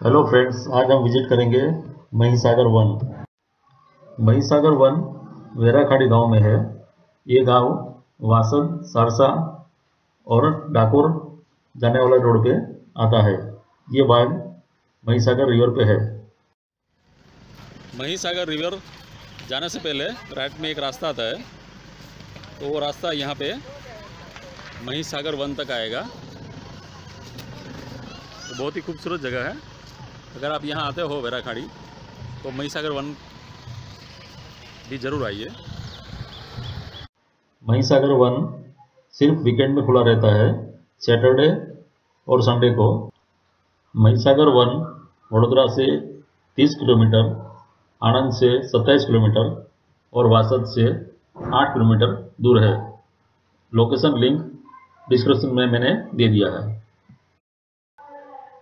Hello friends आज हम visit करेंगे महिसागर वन। महिसागर वन वेराखाड़ी गाँव में है। ये गाँव वासन सारसा और डाकोर जाने वाला रोड पे आता है। ये बाग महिसागर रिवर पे है। महिसागर रिवर जाने से पहले राइट में एक रास्ता आता है। तो वो रास्ता यहाँ पे महिसागर वन तक आएगा। तो बहुत ही खूबसूरत जगह है। अगर आप यहाँ आते हो वेराखाड़ी तो महिसागर वन भी ज़रूर आइए। महिसागर वन सिर्फ़ वीकेंड में खुला रहता है, सैटरडे और संडे को। महिसागर वन वडोदरा से 30 किलोमीटर, आनंद से 27 किलोमीटर और वासद से 8 किलोमीटर दूर है। लोकेशन लिंक डिस्क्रिप्शन में मैंने दे दिया है।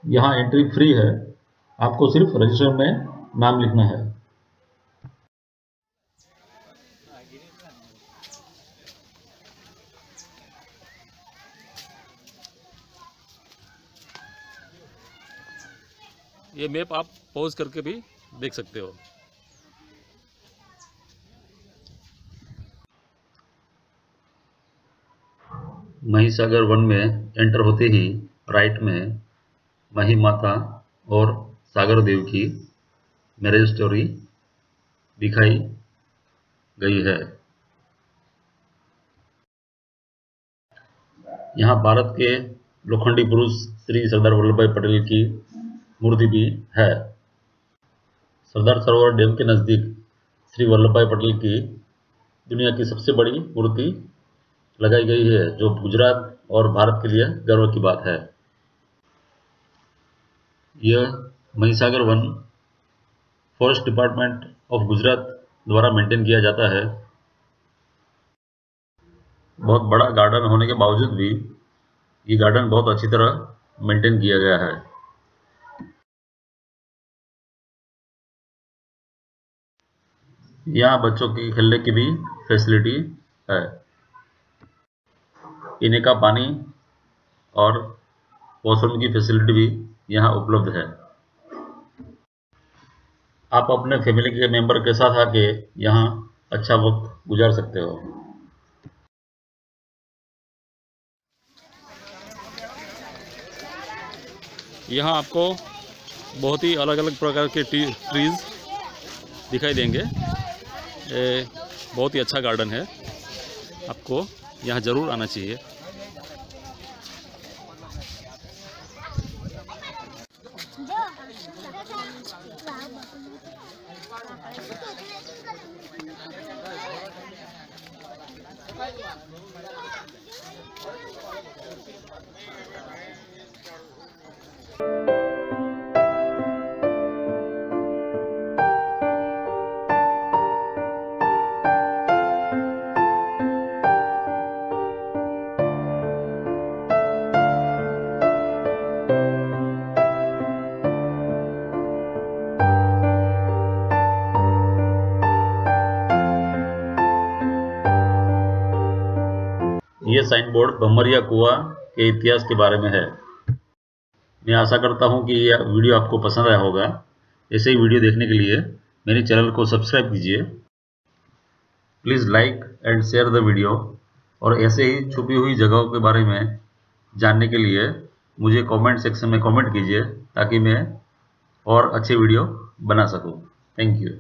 यहाँ एंट्री फ्री है। आपको सिर्फ़ रजिस्टर में नाम लिखना है। ये मैप आप पॉज करके भी देख सकते हो। महिसागर वन में एंटर होते ही राइट में मही माता और सागर देव की मैरिज स्टोरी दिखाई गई है। यहाँ भारत के लोखंडी पुरुष श्री सरदार वल्लभ भाई पटेल की मूर्ति भी है। सरदार सरोवर डैम के नज़दीक श्री वल्लभ भाई पटेल की दुनिया की सबसे बड़ी मूर्ति लगाई गई है, जो गुजरात और भारत के लिए गर्व की बात है। यह Mahisagar Van forest department of Gujarat द्वारा मेंटेन किया जाता है। बहुत बड़ा गार्डन होने के बावजूद भी ये गार्डन बहुत अच्छी तरह मेंटेन किया गया है। यहाँ बच्चों के खेलने की भी फैसिलिटी है। पीने का पानी और वॉशरूम की फैसिलिटी भी यहाँ उपलब्ध है। आप अपने फैमिली के मेंबर के साथ आके यहाँ अच्छा वक्त गुजार सकते हो। यहाँ आपको बहुत ही अलग अलग प्रकार के ट्रीज दिखाई देंगे। ये बहुत ही अच्छा गार्डन है। आपको यहाँ ज़रूर आना चाहिए। 玩我！ये साइन बोर्ड बमरिया कुआ के इतिहास के बारे में है। मैं आशा करता हूँ कि यह वीडियो आपको पसंद आया होगा। ऐसे ही वीडियो देखने के लिए मेरे चैनल को सब्सक्राइब कीजिए। Please like and share the video. और ऐसे ही छुपी हुई जगहों के बारे में जानने के लिए मुझे कमेंट सेक्शन में कमेंट कीजिए ताकि मैं और अच्छे वीडियो बना सकूँ। Thank you